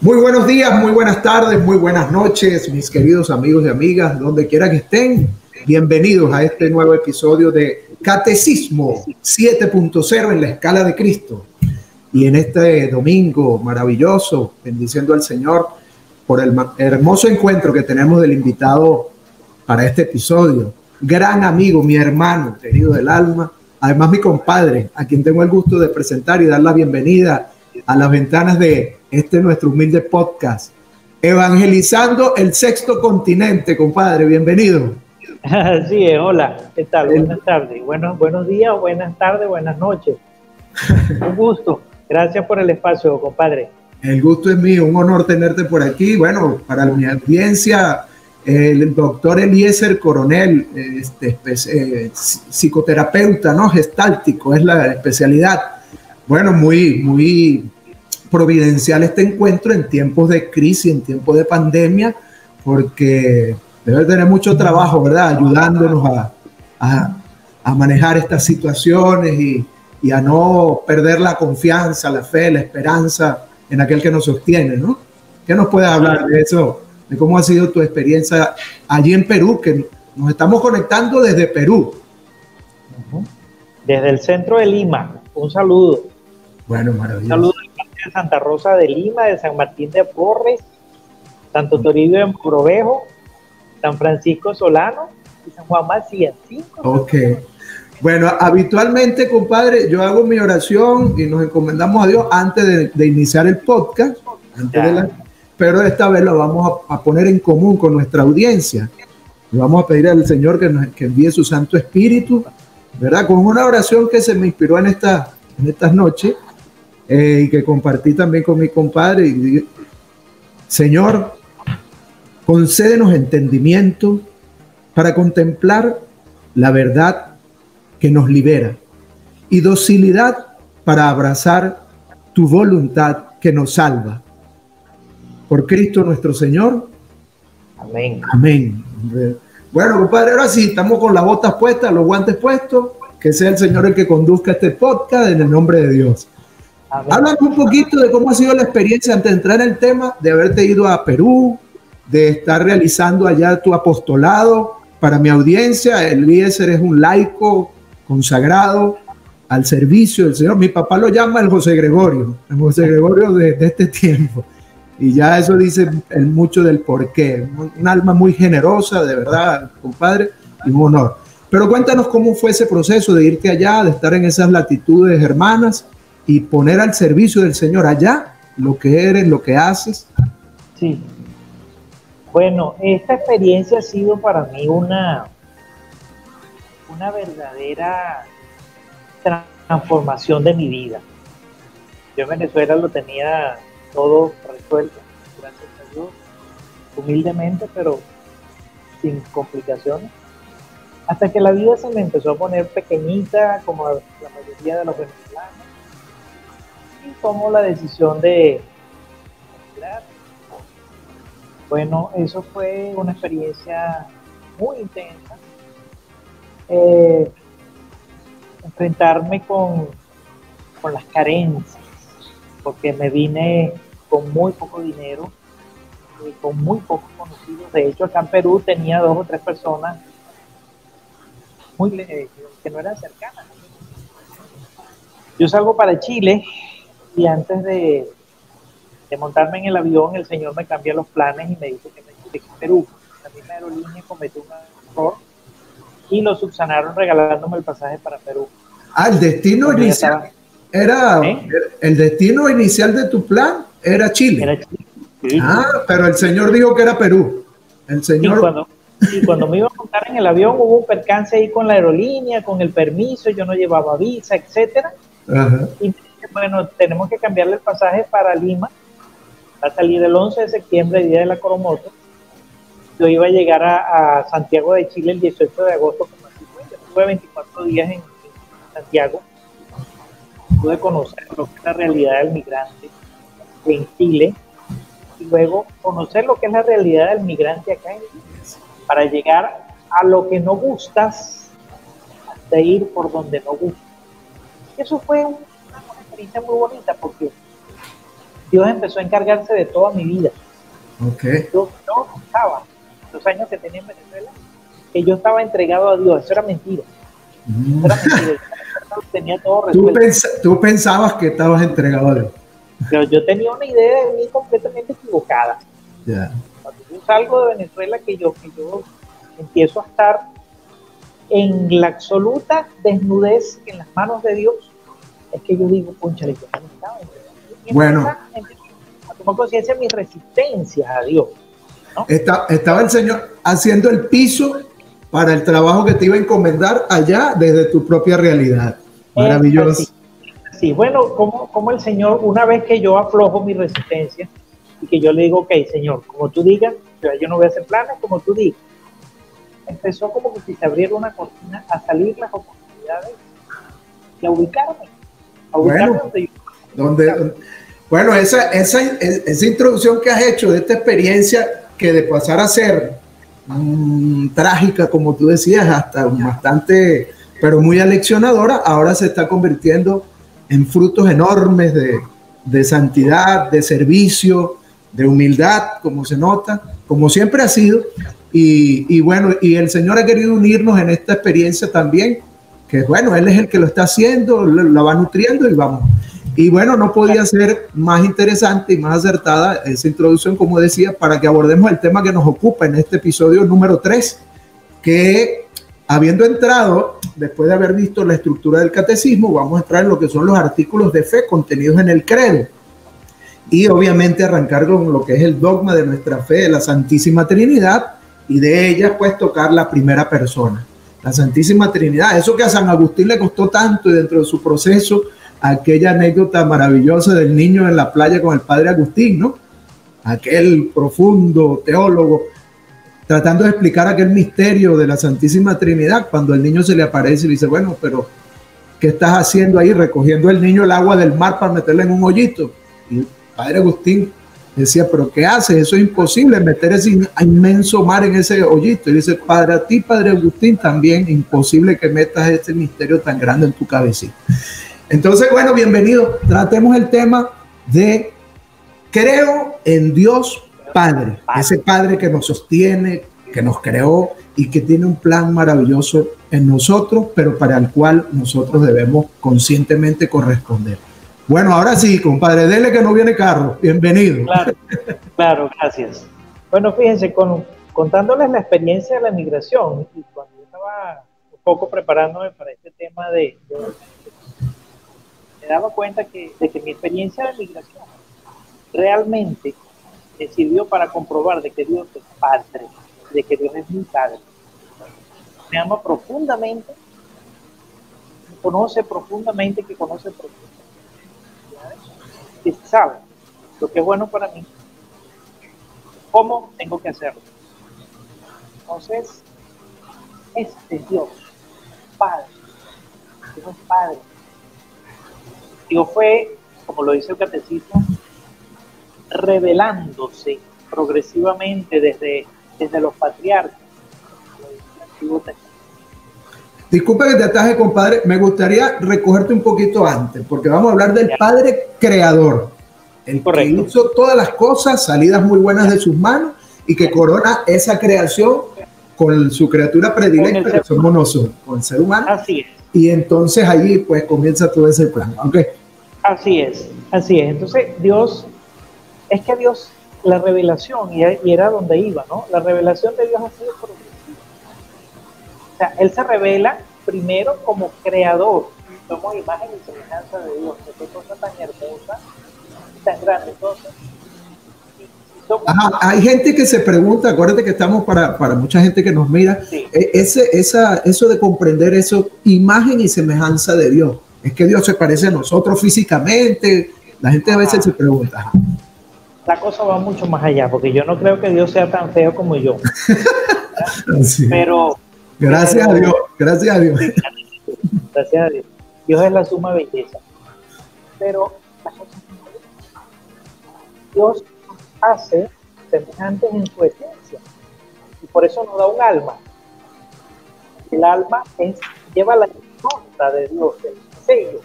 Muy buenos días, muy buenas tardes, muy buenas noches, mis queridos amigos y amigas, donde quiera que estén. Bienvenidos a este nuevo episodio de Catecismo 7.0 en la escala de Cristo. Y en este domingo maravilloso, bendiciendo al Señor por el hermoso encuentro que tenemos del invitado para este episodio. Gran amigo, mi hermano, querido del alma, además mi compadre, a quien tengo el gusto de presentar y dar la bienvenida a las ventanas de este nuestro humilde podcast. Evangelizando el sexto continente, compadre, bienvenido. Así es, hola, ¿qué tal? Buenas tardes, buenos, buenos días, buenas tardes, buenas noches. Un gusto, gracias por el espacio, compadre. El gusto es mío, un honor tenerte por aquí. Bueno, para mi audiencia, el doctor Eliezer Coronel, este, eh, psicoterapeuta, ¿no? Gestáltico, es la especialidad. Bueno, muy, muy providencial este encuentro en tiempos de crisis, en tiempos de pandemia, porque debe tener mucho trabajo, ¿verdad? Ayudándonos a, a, manejar estas situaciones y, y, a no perder la confianza, la fe, la esperanza en aquel que nos sostiene, ¿no? ¿Qué nos puedes hablar de eso? De cómo ha sido tu experiencia allí en Perú, que nos estamos conectando desde Perú. Desde el centro de Lima. Un saludo. Bueno, maravilloso. Un saludo de Santa Rosa de Lima, de San Martín de Porres, Santo Toribio de Provejo, San Francisco Solano y San Juan Macías. Ok. Bueno, habitualmente, compadre, yo hago mi oración y nos encomendamos a Dios antes de, iniciar el podcast, pero esta vez lo vamos a, poner en común con nuestra audiencia. Vamos a pedir al Señor que, nos, que envíe su Santo Espíritu, ¿verdad? Con una oración que se me inspiró en, esta, en estas noches eh, y que compartí también con mi compadre. Señor, concédenos entendimiento para contemplar la verdad que nos libera y docilidad para abrazar tu voluntad que nos salva. Por Cristo nuestro Señor. Amén. Amén. Bueno, compadre, ahora sí, estamos con las botas puestas, los guantes puestos. Que sea el Señor el que conduzca este podcast en el nombre de Dios. Háblame un poquito de cómo ha sido la experiencia antes de entrar en el tema, de haberte ido a Perú, de estar realizando allá tu apostolado. Para mi audiencia, Eliezer es un laico consagrado al servicio del Señor. Mi papá lo llama el José Gregorio, el José Gregorio de, este tiempo. Y ya eso dice el mucho del porqué. Un alma muy generosa, de verdad, compadre, y un honor. Pero cuéntanos cómo fue ese proceso de irte allá, de estar en esas latitudes hermanas y poner al servicio del Señor allá lo que eres, lo que haces. Sí. Bueno, esta experiencia ha sido para mí una, una verdadera transformación de mi vida. Yo en Venezuela lo tenía todo resuelto, gracias a Dios, humildemente, pero sin complicaciones. Hasta que la vida se me empezó a poner pequeñita, como la mayoría de los venezolanos tomó la decisión de Bueno, eso fue una experiencia muy intensa. Eh, enfrentarme con, con las carencias, porque me vine con muy poco dinero, y con muy pocos conocidos. De hecho, acá en Perú tenía dos o tres personas muy, que no eran cercanas. Yo salgo para Chile y antes de, montarme en el avión, el señor me cambia los planes y me dice que me que Perú. La misma aerolínea cometió un error y lo subsanaron regalándome el pasaje para Perú. Ah, el destino inicial era ¿Eh? el destino inicial de tu plan era Chile. Era Chile. Ah, pero el señor dijo que era Perú. El señor. cuando, y cuando me iba a montar en el avión hubo un percance ahí con la aerolínea, con el permiso, yo no llevaba visa, etcétera. Ajá bueno, tenemos que cambiarle el pasaje para Lima, va a salir el 11 de septiembre, día de la Coromoto. Yo iba a llegar a, Santiago de Chile el 18 de agosto, como así fue. Yo estuve 24 días en, Santiago. Pude conocer lo que es la realidad del migrante en Chile y luego conocer lo que es la realidad del migrante acá en Chile, para llegar a lo que no gustas hasta ir por donde no gustas. eso fue una, experiencia muy bonita porque Dios empezó a encargarse de toda mi vida. Okay. Yo no estaba, los años que tenía en Venezuela, que yo estaba entregado a Dios. Eso era mentira. Eso era mentira. Tenía todo resuelto. ¿Tú, pensabas que estabas entregado a. Pero yo tenía una idea de mí completamente equivocada. Cuando yo salgo de Venezuela, que yo, que yo empiezo a estar en la absoluta desnudez en las manos de Dios, es que yo digo, ponchale, yo no estaba Bueno. Tomar conciencia de mi resistencia a Dios. estaba el Señor haciendo el piso para el trabajo que te iba a encomendar allá desde tu propia realidad. Maravilloso. Sí, bueno, como, como el Señor, una vez que yo aflojo mi resistencia y que yo le digo, ok, Señor, como tú digas, yo no voy a hacer planes, como tú digas, empezó como que si se abriera una cortina a salir las oportunidades y a ubicarme. A ubicarme donde yo. bueno, esa, esa, esa introducción que has hecho de esta experiencia que de pasar a ser mm, trágica, como tú decías, hasta bastante, pero muy aleccionadora, ahora se está convirtiendo en frutos enormes de, de santidad, de servicio, de humildad, como se nota, como siempre ha sido, y, bueno, y el Señor ha querido unirnos en esta experiencia también, que bueno, Él es el que lo está haciendo, la va nutriendo y vamos. Y bueno, no podía ser más interesante y más acertada esa introducción, como decía, para que abordemos el tema que nos ocupa en este episodio número 3, que habiendo entrado, después de haber visto la estructura del catecismo, vamos a entrar en lo que son los artículos de fe contenidos en el credo. Y obviamente arrancar con lo que es el dogma de nuestra fe de la Santísima Trinidad, y de ellas pues tocar la primera persona, la Santísima Trinidad. Eso que a San Agustín le costó tanto y dentro de su proceso, aquella anécdota maravillosa del niño en la playa con el padre Agustín, ¿no? Aquel profundo teólogo tratando de explicar aquel misterio de la Santísima Trinidad, cuando el niño se le aparece y dice, bueno, pero ¿qué estás haciendo ahí? Recogiendo el niño el agua del mar para meterle en un hoyito. Y padre Agustín Decía, pero ¿qué haces? Eso es imposible, meter ese inmenso mar en ese hoyito. Y dice, Padre, a ti, Padre Agustín, también imposible que metas este misterio tan grande en tu cabecita. Entonces, bueno, bienvenido. Tratemos el tema de creo en Dios Padre, ese Padre que nos sostiene, que nos creó y que tiene un plan maravilloso en nosotros, pero para el cual nosotros debemos conscientemente corresponder. Bueno, ahora sí, compadre, dele que no viene carro. Bienvenido. Claro, claro, gracias. Bueno, fíjense, con, contándoles la experiencia de la migración, y cuando yo estaba un poco preparándome para este tema de, me daba cuenta que, de que mi experiencia de migración realmente me sirvió para comprobar de que Dios es Padre, de que Dios es mi Padre. Me ama profundamente, me conoce profundamente, que conoce profundamente sabe lo que es bueno para mí, cómo tengo que hacerlo. Entonces, este Dios, Padre, Dios Padre, Dios fue, como lo dice el catecismo, revelándose progresivamente desde, desde los patriarcas. Disculpe que te ataje, compadre. Me gustaría recogerte un poquito antes, porque vamos a hablar del Padre Creador, el que hizo todas las cosas, salidas muy buenas de sus manos y que corona esa creación con su criatura predilecta, que somos nosotros, con el ser humano. Así es. Y entonces allí pues comienza todo ese plan. Okay. Así es, así es. Entonces Dios, es que Dios, la revelación, y era donde iba, ¿no? La revelación de Dios ha sido o sea, Él se revela primero como creador. Somos imagen y semejanza de Dios. Qué cosa tan hermosa y tan grande. Entonces, Ajá, hay gente que se pregunta, acuérdate que estamos para, para mucha gente que nos mira, e, ese, esa, eso de comprender eso, imagen y semejanza de Dios. Es que Dios se parece a nosotros físicamente. La gente a veces se pregunta. La cosa va mucho más allá, porque yo no creo que Dios sea tan feo como yo. Pero Gracias a Dios, gracias a Dios. Gracias a Dios. Dios es la suma belleza. Pero Dios hace semejantes en su esencia. Y por eso nos da un alma. El alma es, lleva la nota de Dios, el sello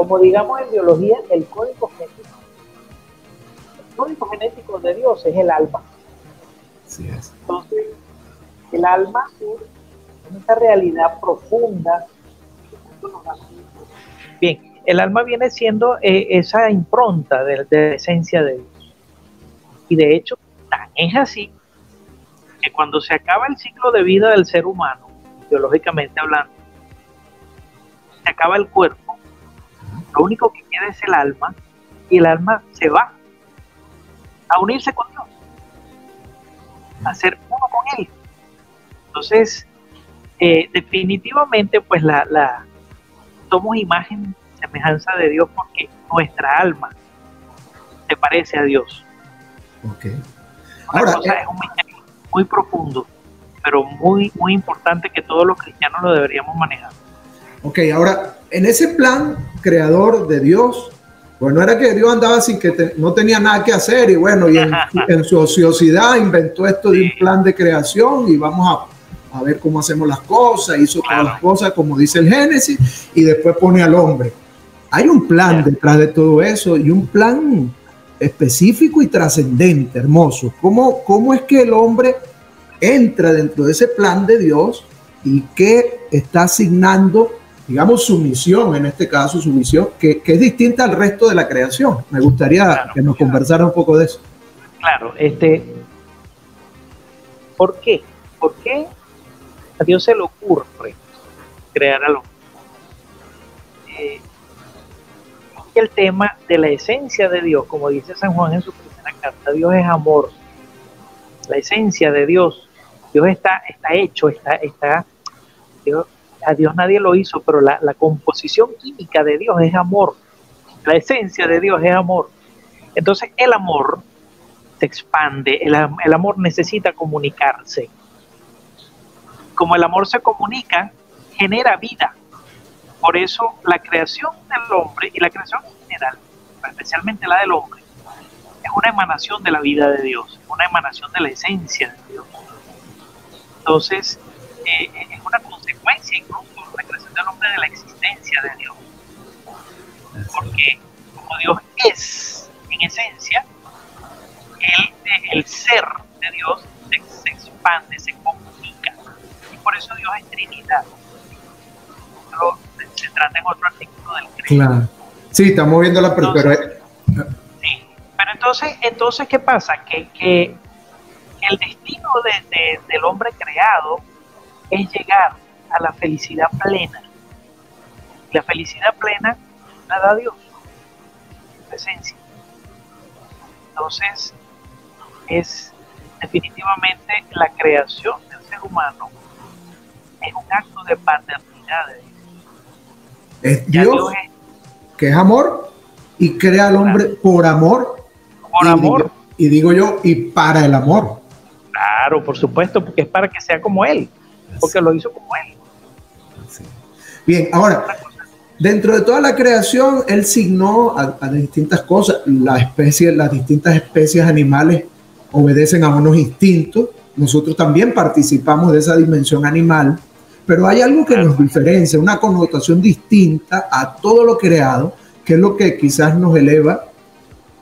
como digamos en biología, el código genético. El código genético de Dios es el alma. Entonces, el alma es esa realidad profunda. Bien, el alma viene siendo eh, esa impronta de, de la esencia de Dios. Y de hecho, tan es así que cuando se acaba el ciclo de vida del ser humano, biológicamente hablando, se acaba el cuerpo, lo único que queda es el alma, y el alma se va a unirse con Dios, a ser uno con Él. Entonces, eh, definitivamente, pues la, la somos imagen, semejanza de Dios porque nuestra alma se parece a Dios. Okay. Ahora, cosa, eh, es un muy profundo, pero muy, muy importante que todos los cristianos lo deberíamos manejar. Ok, ahora, en ese plan creador de Dios, bueno, era que Dios andaba sin que no tenía nada que hacer y bueno, y en, su ociosidad inventó esto de un plan de creación y vamos a, a ver cómo hacemos las cosas, hizo todas las cosas como dice el Génesis y después pone al hombre. Hay un plan detrás de todo eso y un plan específico y trascendente, hermoso. ¿Cómo, ¿Cómo es que el hombre entra dentro de ese plan de Dios y que está asignando, digamos, su misión, en este caso su misión, que, es distinta al resto de la creación? Me gustaría que nos conversara un poco de eso. Claro, este, ¿por qué? ¿Por qué a Dios se le ocurre crear al hombre? Eh, el tema de la esencia de Dios, como dice San Juan en su primera carta, Dios es amor. La esencia de Dios, Dios está, está hecho, está, está, a Dios nadie lo hizo, pero la, composición química de Dios es amor. La esencia de Dios es amor. Entonces el amor se expande, el, el amor necesita comunicarse. Como el amor se comunica, genera vida. Por eso la creación del hombre y la creación en general, especialmente la del hombre, es una emanación de la vida de Dios, una emanación de la esencia de Dios. Entonces, eh, es una consecuencia incluso la creación del hombre de la existencia de Dios. Porque como Dios es en esencia, el, el ser de Dios se, se expande, se comunica. Y por eso Dios es Trinidad se trata en otro artículo del Claro. Sí, estamos viendo la pero, sí, pero entonces, entonces ¿qué pasa? Que, que, el destino de, del hombre creado es llegar a la felicidad plena. La felicidad plena la da Dios, su esencia. Entonces, es definitivamente la creación del ser humano es un acto de paternidad de Dios es Dios, que es amor, y crea al hombre por amor. Por y amor. Digo, y digo yo, y para el amor. Claro, por supuesto, porque es para que sea como Él, porque lo hizo como Él. Bien, ahora, dentro de toda la creación, Él signó a, distintas cosas. La especie, las distintas especies animales obedecen a unos instintos. Nosotros también participamos de esa dimensión animal pero hay algo que nos diferencia, una connotación distinta a todo lo creado, que es lo que quizás nos eleva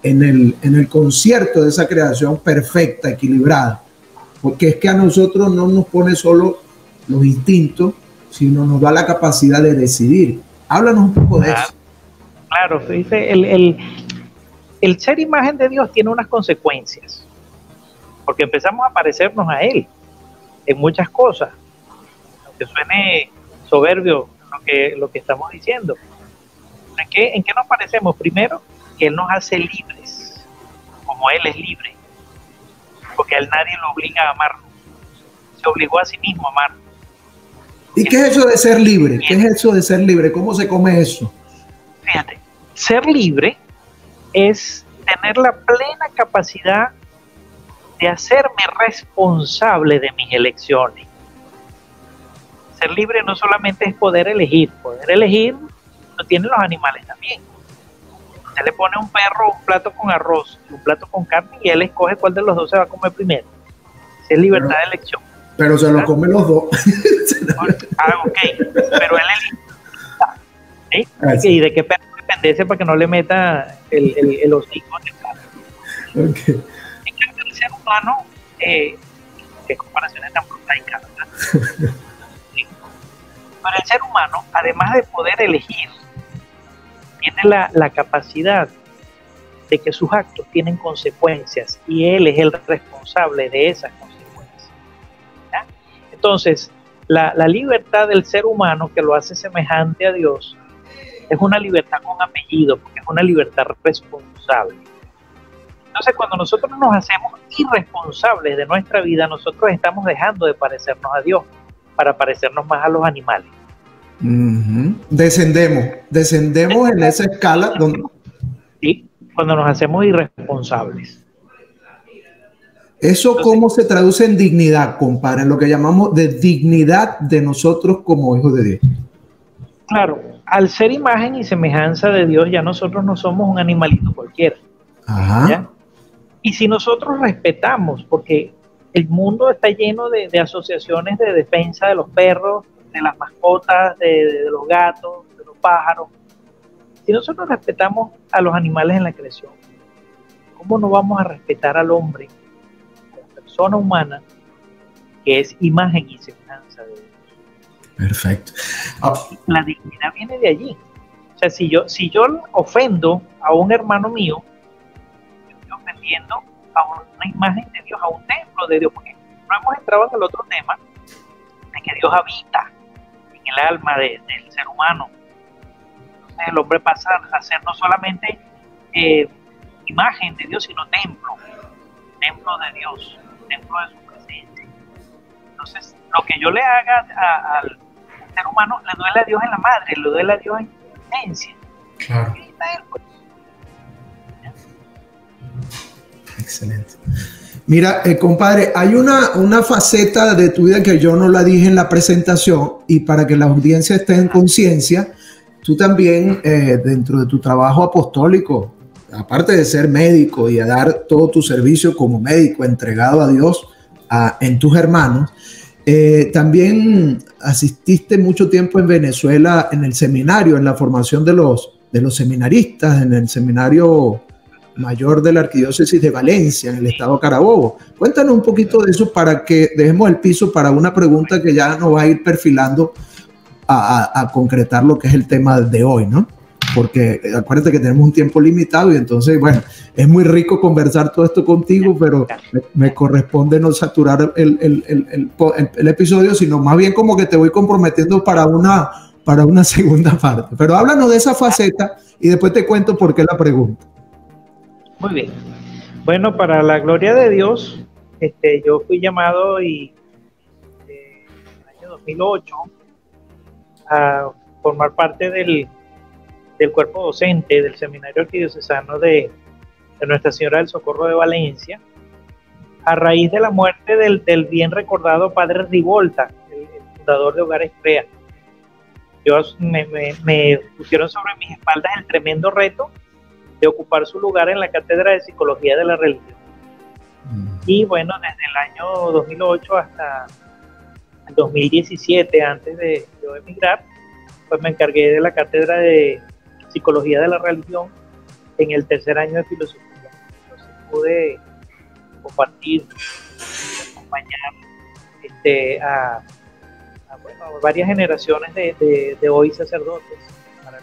en el, en el concierto de esa creación perfecta, equilibrada. Porque es que a nosotros no nos pone solo los instintos, sino nos da la capacidad de decidir. Háblanos un poco de eso. Claro, dice, el, el, el ser imagen de Dios tiene unas consecuencias, porque empezamos a parecernos a Él en muchas cosas que suene soberbio lo que, lo que estamos diciendo. ¿En qué, ¿En qué nos parecemos? Primero, que Él nos hace libres, como Él es libre, porque a Él nadie lo obliga a amar, se obligó a sí mismo a amar. ¿Y qué es eso de ser libre? ¿Qué es eso de ser libre? ¿Cómo se come eso? Fíjate, ser libre es tener la plena capacidad de hacerme responsable de mis elecciones ser libre no solamente es poder elegir, poder elegir lo tienen los animales también. Usted le pone a un perro un plato con arroz y un plato con carne y él escoge cuál de los dos se va a comer primero. es libertad de elección. Pero se lo comen los dos. ah, ok. Pero él elige. ¿Y de qué perro depende? defenderse para que no le meta el, el, el hocico en el okay. el ser humano, eh, qué comparaciones tan prosaicas, Pero el ser humano, además de poder elegir, tiene la, la capacidad de que sus actos tienen consecuencias y él es el responsable de esas consecuencias. Entonces, la, la, libertad del ser humano que lo hace semejante a Dios es una libertad con apellido, porque es una libertad responsable. Entonces, cuando nosotros nos hacemos irresponsables de nuestra vida, nosotros estamos dejando de parecernos a Dios para parecernos más a los animales. Descendemos, descendemos en esa escala donde... Sí, cuando nos hacemos irresponsables. ¿Eso cómo se traduce en dignidad, compadre? En lo que llamamos de dignidad de nosotros como hijos de Dios. Claro, al ser imagen y semejanza de Dios, ya nosotros no somos un animalito cualquiera. Ajá. Y si nosotros respetamos, porque el mundo está lleno de, asociaciones de defensa de los perros, de las mascotas, de los gatos, de los pájaros, si nosotros respetamos a los animales en la creación, ¿cómo no vamos a respetar al hombre, persona humana, que es imagen y semejanza de Dios? Perfecto. Ah. La dignidad viene de allí. O sea, si yo, si yo ofendo a un hermano mío, yo estoy ofendiendo a una imagen de Dios, a un templo de Dios, porque no hemos entrado en el otro tema de que Dios habita en el alma del ser humano el hombre pasa a ser no solamente eh, imagen de Dios, sino templo, templo de Dios, templo de su presencia. Entonces, lo que yo le haga al ser humano le duele a Dios en la madre, le duele a Dios en la esencia. Claro. Pues. Excelente. Mira, eh, compadre, hay una, una faceta de tu vida que yo no la dije en la presentación y para que la audiencia esté en conciencia, tú también eh, dentro de tu trabajo apostólico, aparte de ser médico y de dar todo tu servicio como médico entregado a Dios en tus hermanos, eh, también asististe mucho tiempo en Venezuela en el seminario, en la formación de los, de los seminaristas, en el seminario mayor de la Arquidiócesis de Valencia, en el estado Carabobo. Cuéntanos un poquito de eso para que dejemos el piso para una pregunta que ya nos va a ir perfilando a, concretar lo que es el tema de hoy, ¿no? Porque acuérdate que tenemos un tiempo limitado y entonces, bueno, es muy rico conversar todo esto contigo, pero me, corresponde no saturar el, el, el, el, episodio, sino más bien como que te voy comprometiendo para una, para una segunda parte. Pero háblanos de esa faceta y después te cuento por qué la pregunta. Muy bien. Bueno, para la gloria de Dios, este, yo fui llamado y eh, en el año 2008 a formar parte del, del cuerpo docente del Seminario Arquidiocesano de, de, Nuestra Señora del Socorro de Valencia, a raíz de la muerte del, del bien recordado padre Rivolta, el, fundador de Hogares Crea. Yo, me, me, pusieron sobre mis espaldas el tremendo reto de ocupar su lugar en la Cátedra de Psicología de la Religión. Y bueno, desde el año 2008 hasta 2017, antes de yo emigrar, pues me encargué de la cátedra de Psicología de la Religión en el tercer año de filosofía. Entonces pude compartir, acompañar este, a, varias generaciones de, de, hoy sacerdotes, para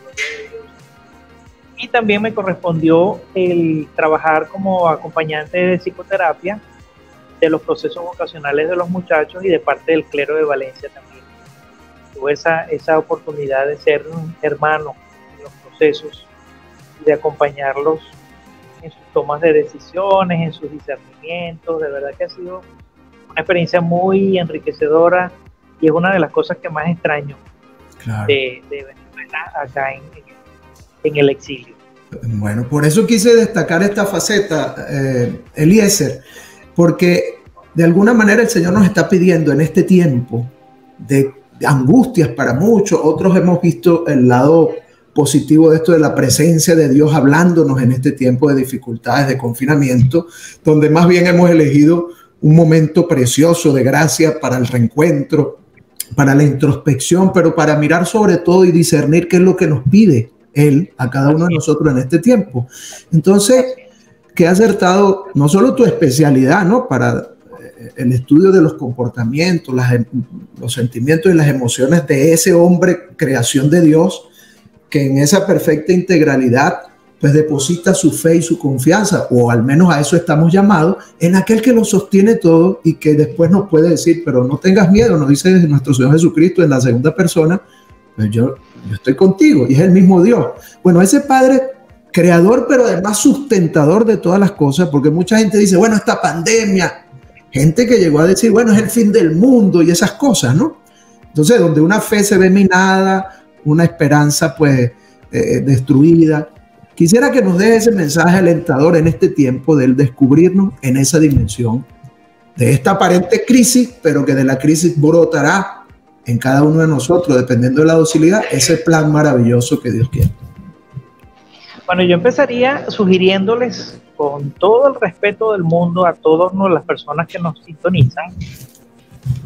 Y también me correspondió el trabajar como acompañante de psicoterapia de los procesos vocacionales de los muchachos y de parte del clero de Valencia también. Tuve esa, esa oportunidad de ser hermano los procesos de acompañarlos en sus tomas de decisiones, en sus discernimientos. De verdad que ha sido una experiencia muy enriquecedora y es una de las cosas que más extraño de, Venezuela acá en, en, el exilio. Bueno, por eso quise destacar esta faceta, eh, Eliezer, porque de alguna manera el Señor nos está pidiendo en este tiempo de angustias para muchos, otros hemos visto el lado positivo de esto de la presencia de Dios hablándonos en este tiempo de dificultades, de confinamiento, donde más bien hemos elegido un momento precioso de gracia para el reencuentro, para la introspección, pero para mirar sobre todo y discernir qué es lo que nos pide Él a cada uno de nosotros en este tiempo. Entonces, que ha acertado no solo tu especialidad, ¿no? Para eh, el estudio de los comportamientos, em, los sentimientos y las emociones de ese hombre, creación de Dios, que en esa perfecta integralidad pues deposita su fe y su confianza, o al menos a eso estamos llamados, en aquel que lo sostiene todo y que después nos puede decir, pero no tengas miedo, nos dice nuestro Señor Jesucristo en la segunda persona, pues yo, yo estoy contigo y es el mismo Dios. Bueno, ese Padre creador, pero además sustentador de todas las cosas, porque mucha gente dice, bueno, esta pandemia, gente que llegó a decir, bueno, es el fin del mundo y esas cosas, ¿no? Entonces, donde una fe se ve minada, una esperanza pues eh, destruida. Quisiera que nos deje ese mensaje alentador en este tiempo del descubrirnos en esa dimensión de esta aparente crisis, pero que de la crisis brotará en cada uno de nosotros, dependiendo de la docilidad, ese plan maravilloso que Dios quiere. Bueno, yo empezaría sugiriéndoles con todo el respeto del mundo a todas las personas que nos sintonizan,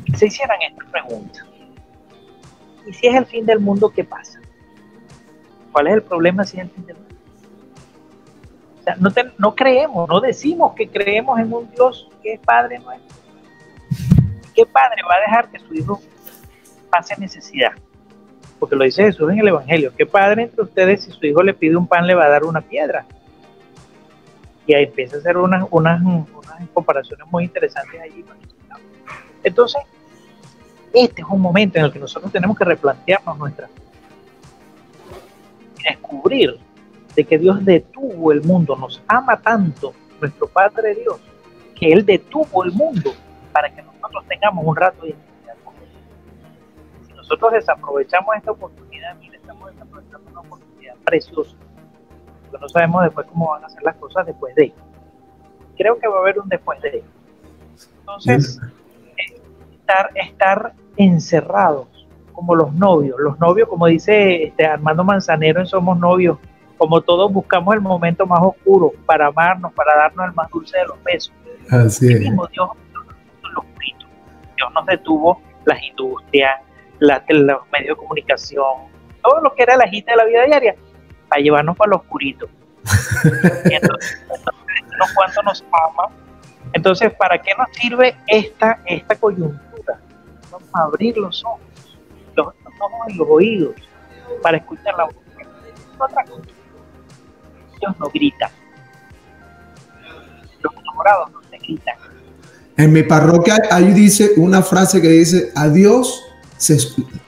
que se hicieran esta pregunta. ¿Y si es el fin del mundo, qué pasa? ¿Cuál es el problema si es el fin del mundo? O sea, no, no creemos, no decimos que creemos en un Dios que es Padre nuestro. ¿Qué padre va a dejar que su hijo pase necesidad? porque lo dice Jesús en el Evangelio. ¿Qué padre entre ustedes si su hijo le pide un pan le va a dar una piedra? Y ahí empieza a hacer unas, unas, comparaciones muy interesantes allí. Entonces, este es un momento en el que nosotros tenemos que replantearnos nuestra descubrir de que Dios detuvo el mundo, nos ama tanto, nuestro Padre Dios, que Él detuvo el mundo para que nosotros tengamos un rato de nosotros desaprovechamos esta oportunidad, mira, estamos desaprovechando una oportunidad preciosa, pero no sabemos después cómo van a ser las cosas después de Creo que va a haber un después de Entonces, eh, estar, estar encerrados como los novios, los novios, como dice este Armando Manzanero en Somos Novios, como todos buscamos el momento más oscuro para amarnos, para darnos el más dulce de los besos. Así es. Mismo Dios, Dios nos detuvo las industrias, la, los medios de comunicación, todo lo que era la agita de la vida diaria, para llevarnos para los oscurito. entonces, entonces cuánto nos ama. Entonces, ¿para qué nos sirve esta, esta coyuntura? Vamos a abrir los ojos, los, ojos y los oídos para escuchar la voz. Otra cosa. Dios no grita. Los enamorados no se gritan. En mi parroquia ahí dice una frase que dice, adiós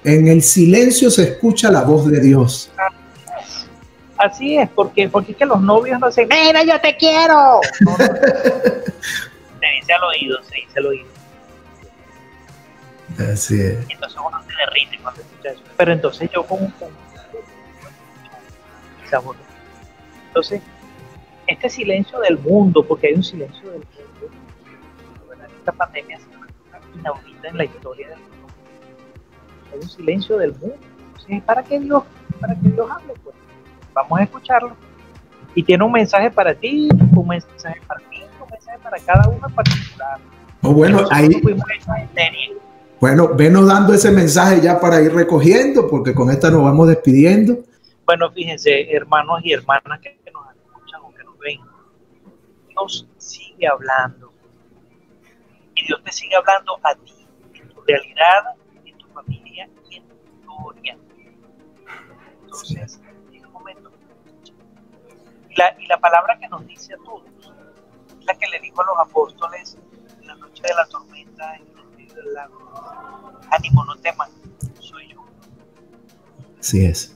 en el silencio se escucha la voz de Dios. Así es, porque, porque es que los novios no se mira, yo te quiero. se dice al oído, se dice al oído. Así es. entonces uno se derrite cuando escucha eso. Pero entonces yo con un Entonces, este silencio del mundo, porque hay un silencio del mundo, esta pandemia es inaudita en la historia del mundo hay un silencio del mundo. ¿para qué Dios, para que Dios hable? Pues vamos a escucharlo. Y tiene un mensaje para ti, un mensaje para mí, un mensaje para cada uno en particular. Oh, bueno, ahí. Bueno, venos dando ese mensaje ya para ir recogiendo, porque con esta nos vamos despidiendo. Bueno, fíjense, hermanos y hermanas que nos escuchan o que nos ven, Dios sigue hablando. Y Dios te sigue hablando a ti, en tu realidad, familia y en tu historia. Entonces, en un momento. Y la, y la palabra que nos dice a todos es la que le dijo a los apóstoles en la noche de la tormenta, en del lago. Ánimo, no teman, soy yo. Así es.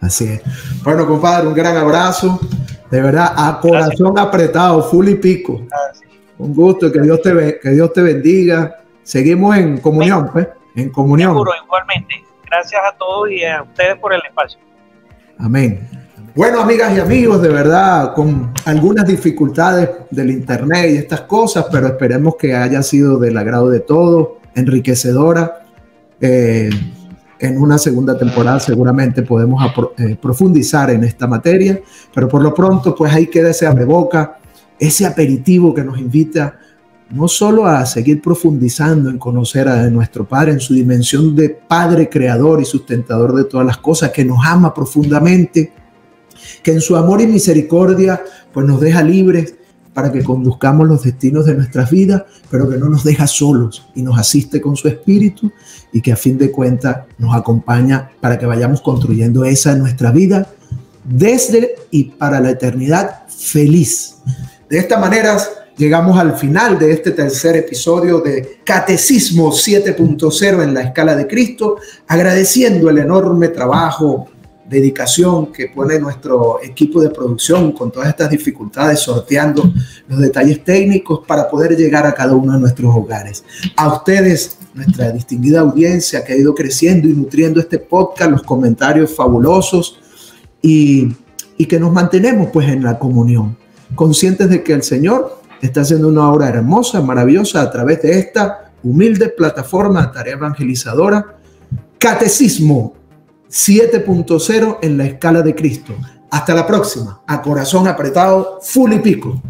Así es. Bueno, compadre, un gran abrazo. De verdad, a corazón apretado, full y pico. Un gusto, que Dios te, que Dios te bendiga. Seguimos en comunión, pues en comunión. Seguro, igualmente. Gracias a todos y a ustedes por el espacio. Amén. Bueno, amigas y amigos, de verdad, con algunas dificultades del Internet y estas cosas, pero esperemos que haya sido del agrado de todos, enriquecedora. Eh, en una segunda temporada seguramente podemos eh, profundizar en esta materia, pero por lo pronto, pues ahí queda ese boca, ese aperitivo que nos invita no solo a seguir profundizando en conocer a nuestro Padre en su dimensión de Padre creador y sustentador de todas las cosas, que nos ama profundamente, que en su amor y misericordia pues nos deja libres para que conduzcamos los destinos de nuestras vidas, pero que no nos deja solos y nos asiste con su espíritu y que a fin de cuentas nos acompaña para que vayamos construyendo esa nuestra vida desde y para la eternidad feliz. De esta manera llegamos al final de este tercer episodio de Catecismo 7.0 en la escala de Cristo, agradeciendo el enorme trabajo dedicación que pone nuestro equipo de producción con todas estas dificultades, sorteando los detalles técnicos para poder llegar a cada uno de nuestros hogares. A ustedes, nuestra distinguida audiencia que ha ido creciendo y nutriendo este podcast, los comentarios fabulosos y, y que nos mantenemos pues en la comunión, conscientes de que el Señor está haciendo una obra hermosa, maravillosa a través de esta humilde plataforma, tarea evangelizadora, Catecismo 7.0 en la escala de Cristo. Hasta la próxima. A corazón apretado, full y pico.